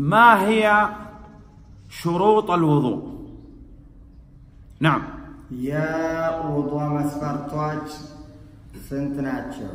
ما هي شروط الوضوء نعم የውዷ መስፈርቶች ስንት ናቸው?